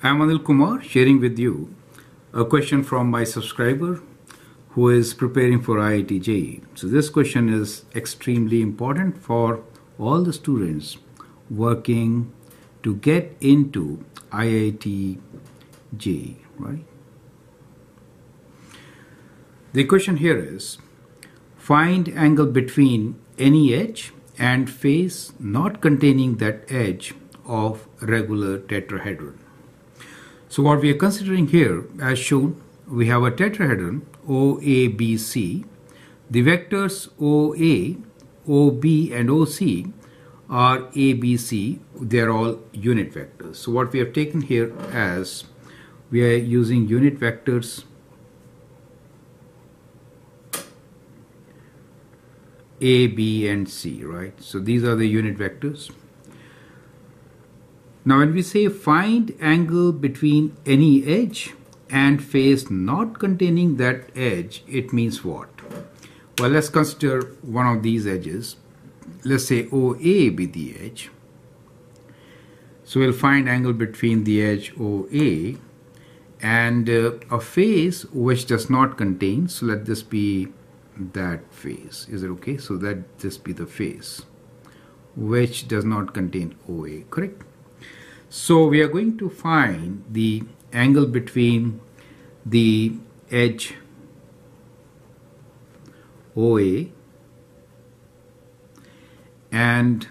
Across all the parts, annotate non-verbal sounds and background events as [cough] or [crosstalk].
I'm Anil Kumar sharing with you a question from my subscriber who is preparing for IIT JEE. So this question is extremely important for all the students working to get into IIT JEE, right? The question here is find angle between any edge and face not containing that edge of regular tetrahedron. So what we are considering here, as shown, we have a tetrahedron OABC. The vectors OA, OB, and OC are ABC. They are all unit vectors. So what we have taken here as we are using unit vectors A, B, and C, right? So these are the unit vectors. Now when we say find angle between any edge and face not containing that edge, it means what? Well, let's consider one of these edges. Let's say OA be the edge. So we'll find angle between the edge OA and uh, a face which does not contain. So let this be that face. Is it okay? So that this be the face which does not contain OA, correct? So we are going to find the angle between the edge OA and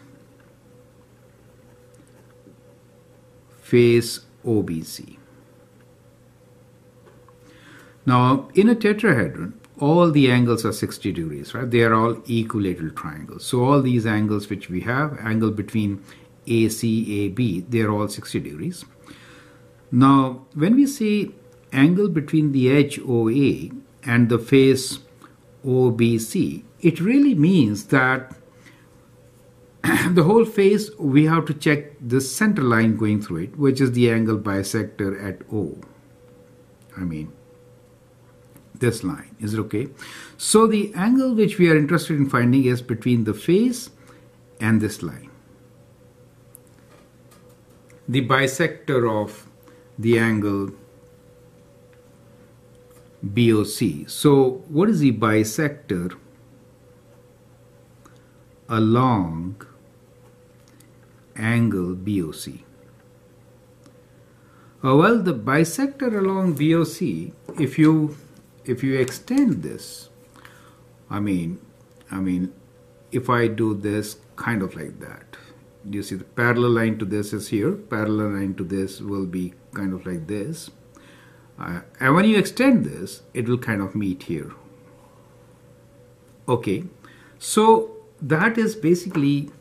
face OBC. Now, in a tetrahedron, all the angles are 60 degrees, right? They are all equilateral triangles. So all these angles which we have, angle between AC, AB, they are all 60 degrees. Now, when we say angle between the edge OA and the face OBC, it really means that [clears throat] the whole face, we have to check the center line going through it, which is the angle bisector at O. I mean, this line. Is it okay? So the angle which we are interested in finding is between the face and this line the bisector of the angle BOC. So what is the bisector along angle BOC? Uh, well, the bisector along BOC, if you if you extend this, I mean, I mean, if I do this kind of like that, you see the parallel line to this is here. Parallel line to this will be kind of like this. Uh, and when you extend this it will kind of meet here. Okay. So that is basically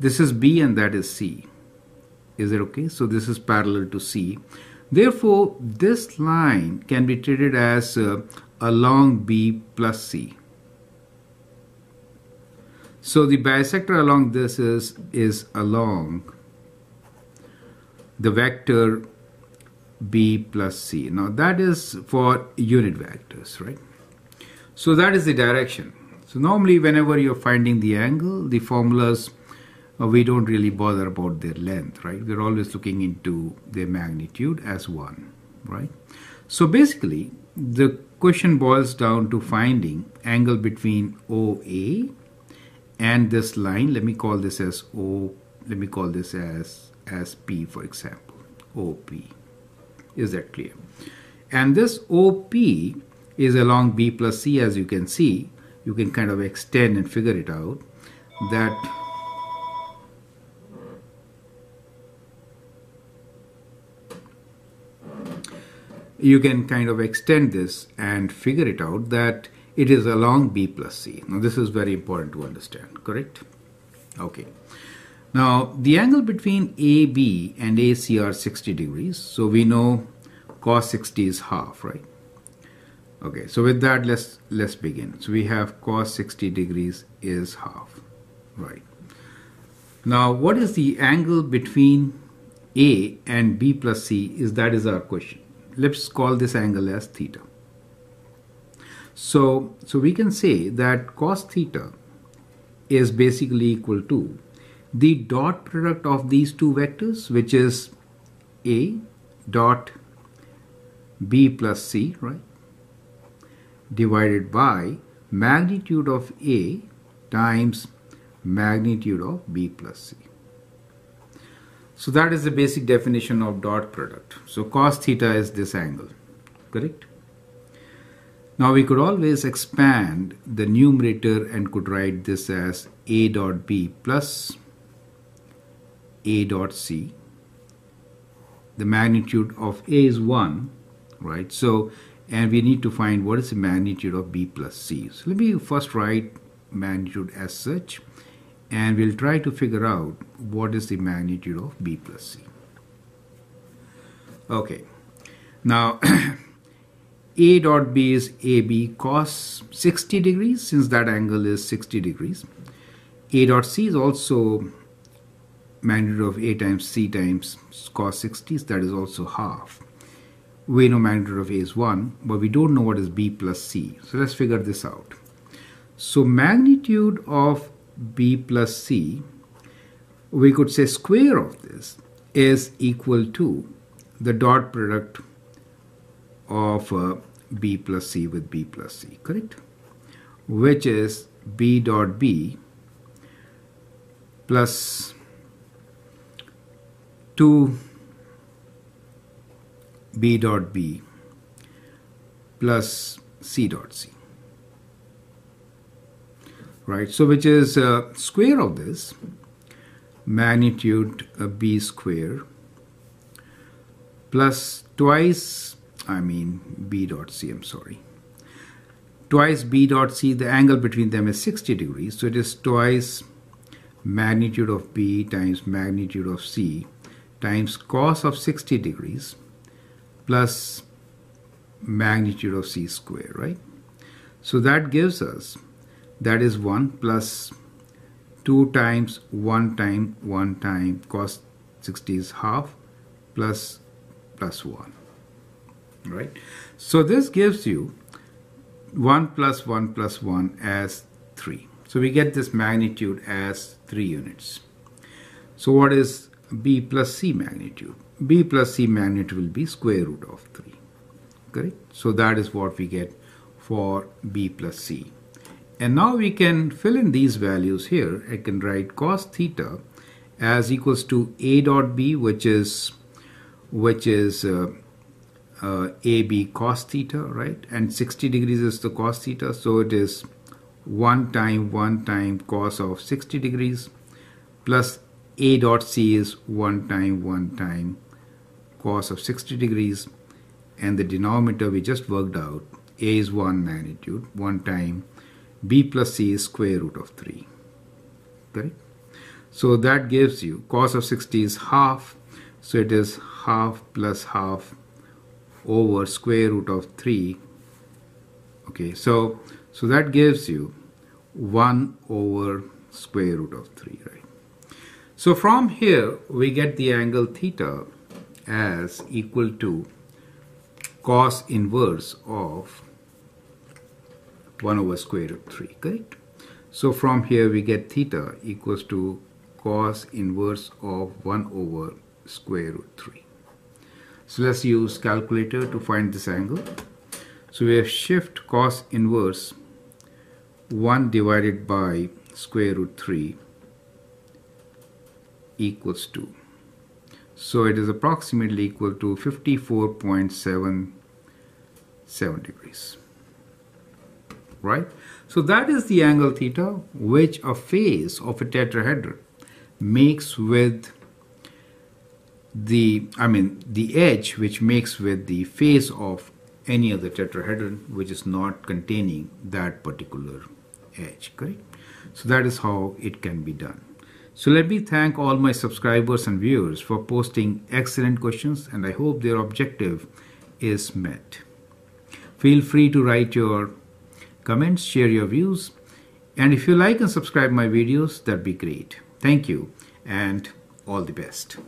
this is B and that is C. Is it okay? So this is parallel to C. Therefore this line can be treated as uh, along B plus C so the bisector along this is, is along the vector b plus c. Now that is for unit vectors, right? So that is the direction. So normally whenever you're finding the angle, the formulas, uh, we don't really bother about their length, right? We're always looking into their magnitude as one, right? So basically, the question boils down to finding angle between OA and this line let me call this as O let me call this as as P for example OP is that clear? And this OP is along B plus C as you can see. You can kind of extend and figure it out that you can kind of extend this and figure it out that it is along B plus C. Now this is very important to understand, correct? Okay. Now the angle between AB and AC are 60 degrees. So we know cos 60 is half, right? Okay, so with that let's let's begin. So we have cos 60 degrees is half, right? Now what is the angle between A and B plus C is that is our question. Let's call this angle as theta. So, so we can say that cos theta is basically equal to the dot product of these two vectors which is A dot b plus c, right, divided by magnitude of a times magnitude of b plus c. So that is the basic definition of dot product. So cos theta is this angle, correct? Now we could always expand the numerator and could write this as a dot b plus a dot c. The magnitude of a is 1, right? So, and we need to find what is the magnitude of b plus c. So let me first write magnitude as such and we'll try to figure out what is the magnitude of b plus c. Okay, now [clears throat] a dot b is ab cos 60 degrees since that angle is 60 degrees. a dot c is also magnitude of a times c times cos 60 that is also half. We know magnitude of a is 1 but we don't know what is b plus c. So let's figure this out. So magnitude of b plus c, we could say square of this is equal to the dot product of uh, b plus c with b plus c, correct? Which is b dot b plus 2 b dot b plus c dot c right? So which is uh, square of this magnitude uh, b square plus twice, I mean b dot c, I'm sorry, twice b dot c, the angle between them is 60 degrees, so it is twice magnitude of b times magnitude of c times cos of 60 degrees plus magnitude of c square, right? So that gives us that is 1 plus 2 times 1 time 1 time cos 60 is half plus plus 1 right? So this gives you 1 plus 1 plus 1 as 3 so we get this magnitude as 3 units. So what is b plus c magnitude? B plus c magnitude will be square root of 3 correct? So that is what we get for b plus c. And now we can fill in these values here. I can write cos theta as equals to a dot b, which is which is uh, uh, ab cos theta, right? And 60 degrees is the cos theta, so it is 1 time 1 time cos of 60 degrees plus a dot c is 1 time 1 time cos of 60 degrees. And the denominator we just worked out a is 1 magnitude 1 time b plus c is square root of 3 correct? So that gives you cos of 60 is half so it is half plus half over square root of 3 okay so so that gives you 1 over square root of 3 right so from here we get the angle theta as equal to cos inverse of 1 over square root 3, correct? So from here we get theta equals to cos inverse of 1 over square root 3. So let's use calculator to find this angle. So we have shift cos inverse 1 divided by square root 3 equals 2. So it is approximately equal to 54.77 degrees right? So that is the angle theta which a face of a tetrahedron makes with the, I mean, the edge which makes with the face of any other tetrahedron which is not containing that particular edge, correct? So that is how it can be done. So let me thank all my subscribers and viewers for posting excellent questions and I hope their objective is met. Feel free to write your comments, share your views. And if you like and subscribe my videos, that'd be great. Thank you and all the best.